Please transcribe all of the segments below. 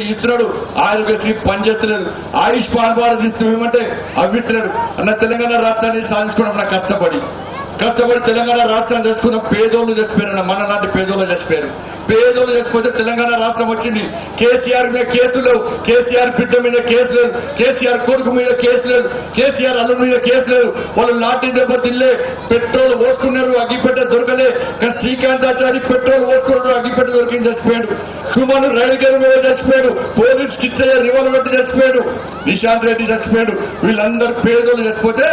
ఇస్తున్నాడు. ఆరోగ్యశ్రీ పనిచేస్తలేదు ఆయుష్మాన్ భారత్ ఇస్తూ అవి ఇస్తున్నాడు. అన్న తెలంగాణ రాష్ట్రాన్ని సాధించుకున్నాం నా కష్టపడి. కష్టపడి తెలంగాణ రాష్ట్రాన్ని తెచ్చుకున్న పేదోళ్ళు చచ్చిపోయారు మన లాంటి పేదోళ్ళు చచ్చిపోయారు. పేదోళ్ళు చచ్చిపోతే తెలంగాణ రాష్ట్రం వచ్చింది. కేసీఆర్ మీద కేసు లేవు. కేసీఆర్ బిడ్డ మీద కేసు లేదు కేసీఆర్ కొడుకు మీద కేసు లేదు కేసీఆర్ అల్లు మీద కేసు లేదు వాళ్ళు లాఠీ దెబ్బ తిల్లే పెట్రోల్ పోసుకున్నారు అగ్గిపెట్ట దొరకలే. కానీ శ్రీకాంతాచారి పెట్రోల్ పోసుకున్నారు అగ్గిపెట్ట దొరికింది చచ్చిపోయాడు. సుమన్ రైలు మీద చచ్చిపోయాడు. పోలీస్ కిచ్చయ్య రివాల్వర్ పెట్టి చచ్చిపోయాడు. నిశాంత్ రెడ్డి చచ్చిపోయాడు. వీళ్ళందరూ పేదోళ్ళు చచ్చిపోతే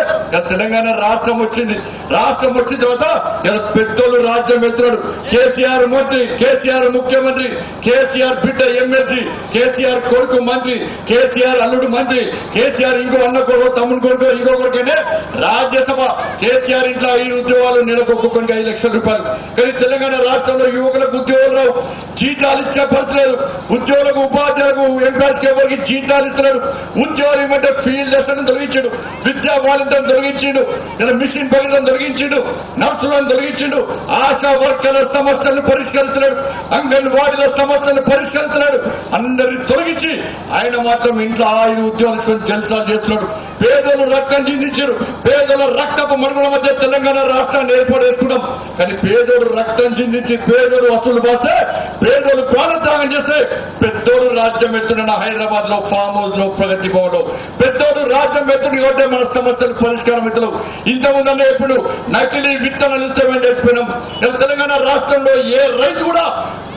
తెలంగాణ రాష్ట్రం వచ్చింది. రాష్ట్రం వచ్చిన తర్వాత ఇలా పెద్దోళ్ళు రాజ్యం ఎత్తున్నాడు. కేసీఆర్ మంత్రి కేసీఆర్ ముఖ్యమంత్రి కేసీఆర్ బిడ్డ ఎమ్మెల్సీ కేసీఆర్ కొడుకు మంత్రి కేసీఆర్ అల్లుడు మంత్రి కేసీఆర్ ఇంకో అన్న కొడుకు తమ్ముడు కొడుకు ఇంకో కొడుకనే రాజ్యసభ. కేసీఆర్ ఇంట్లో ఈ ఉద్యోగాలు నెలకు ఒక్కొక్కరికి ఐదు లక్షల రూపాయలు. కానీ తెలంగాణ రాష్ట్రంలో యువకులకు ఉద్యోగాలు రావు. జీతాలు ఇచ్చే పరిస్థితులు ఉద్యోగులకు ఉపాధ్యాయులకు ఎంప్లాయీస్ ఎవరికి జీతాలు ఇస్తున్నారు ఉద్యోగులు ఇవ్వమంటే ఫీల్డ్ లెసన్ తొలగించాడు. విద్యా వాలంటీర్ తొలగించిండు. నేను మిషన్ భగీరథం తొలగించిండు. నర్సులను తొలగించిండు. ఆశా వర్కర్ల సమస్యలను పరిష్కరిస్తున్నాడు అంగన్వాడీల సమస్యలను పరిష్కరిస్తున్నాడు అందరినీ తొలగి ఆయన మాత్రం ఇంట్లో ఐదు ఉద్యోగస్తులను జల్సాలు చేస్తున్నాడు. పేదలు రక్తం చిందించారు. పేదల రక్తపు మరుగుల మధ్య తెలంగాణ రాష్ట్రాన్ని ఏర్పాటు కానీ పేదోడు రక్తం చిందించి పేదోడు వసూలు పోతే పేదోడు ప్రాణత్యాగం చేస్తే పెద్దోడు రాజ్యం ఎత్తున హైదరాబాద్లో ఫామ్ హౌస్లో ప్రగతి పోవడం పెద్దోడు రాజ్యం ఎత్తుడి కాబట్టి మన సమస్యలు పరిష్కారం అవుతలేవు ఇంతకుముందనే ఇప్పుడు నకిలీ విత్తనాలు ఇస్తామని చెప్పినాం తెలంగాణ రాష్ట్రంలో ఏ రైతు కూడా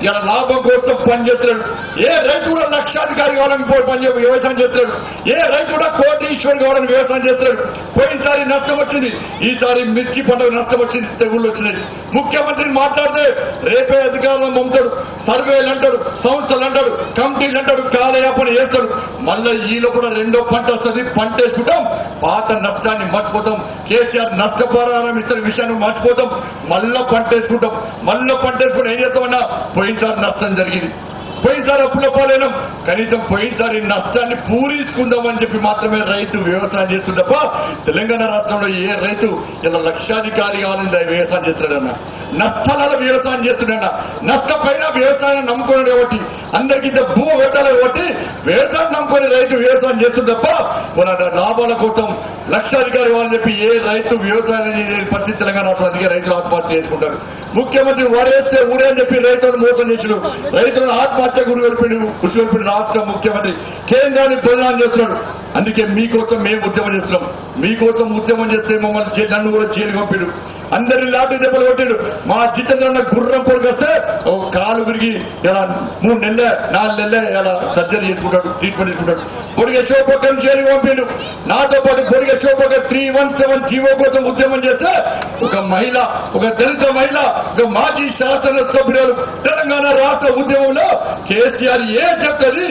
ఇలా లాభం కోసం పనిచేస్తున్నాడు ఏ రైతు కూడా లక్షాధికారి కావాలని పో- పని చే- వ్యవసాయం చేస్తున్నాడు. ఏ రైతు కూడా కోటీశ్వరు కావాలని వ్యవసాయం చేస్తున్నాడు. పోయినసారి నష్టం వచ్చింది. ఈసారి మిర్చి పంటకు నష్టం వచ్చింది. తెగుళ్ళు వచ్చినాయి. ముఖ్యమంత్రి మాట్లాడితే రేపే ప్రచారం పంపుతాడు. సర్వేలు అంటాడు సంస్థలు అంటాడు కమిటీలు అంటాడు కాలయాపన చేస్తాడు మళ్ళీ ఈలో కూడా రెండో పంట వస్తుంది పంట వేసుకుంటాం. పాత నష్టాన్ని మర్చిపోతాం. కేసీఆర్ నష్టపరిహారం ఇస్తున్న విషయాన్ని మర్చిపోతాం. మళ్ళా పంట వేసుకుంటాం. మళ్ళీ పంట వేసుకుంటే ఏం చేస్తామన్నా? పోయినసారి నష్టం జరిగింది. పోయినసారి అప్పుల పాలైనాం. కనీసం పోయినసారి నష్టాన్ని పూరించుకుందామని చెప్పి మాత్రమే రైతు వ్యవసాయం చేస్తుంది తప్ప తెలంగాణ రాష్ట్రంలో ఏ రైతు ఇలా లక్షాధికారి కావాలని వ్యవసాయం చేస్తాడన్నా నష్టాల వ్యవసాయం చేస్తున్నాడన్న నష్టపైన వ్యవసాయం నమ్ముకున్నాడు కాబట్టి అందరికీ ఇంత భూ పెట్టాలి కాబట్టి వ్యవసాయం నమ్ముకొని రైతు వ్యవసాయం చేస్తుంది తప్ప మన లాభాల కోసం లక్షాధికారి వాళ్ళని చెప్పి ఏ రైతు వ్యవసాయం చేయలేని పరిస్థితి తెలంగాణ రాష్ట్రం అందుకే రైతులు ఆత్మహత్య చేసుకుంటారు. ముఖ్యమంత్రి వరేస్తే ఊరే అని చెప్పి రైతులను మోసం చేసిన రైతులను ఆత్మహత్య గురి వెళ్ళిపోయి ఉసివెళ్ళిపోయిన రాష్ట్ర ముఖ్యమంత్రి. కేంద్రాన్ని బదనాలు చేస్తున్నాడు. అందుకే మీకోసం మేము ఉద్యమం చేస్తున్నాం. మీకోసం ఉద్యమం చేస్తే మమ్మల్ని నన్ను కూడా జైలు అందరిని లాఠీ దెబ్బలు కొట్టాడు. మా జితేంద్ర గుర్రం పొడికొస్తే ఓ కాలు విరిగి ఇలా మూడు నెలలే నాలుగు నెలలే ఇలా సర్జరీ చేసుకుంటాడు ట్రీట్మెంట్ చేసుకుంటాడు. పొడిగే శివపక్కను చేరి పంపిండు. నాతో పాటు పొడిగే శివపక్క త్రీ వన్ సెవెన్ జీవో కోసం ఉద్యమం చేస్తే ఒక మహిళ ఒక దళిత మహిళ ఒక మాజీ శాసన సభ్యురాలు తెలంగాణ రాష్ట్ర ఉద్యమంలో కేసీఆర్ ఏం చెప్తుంది?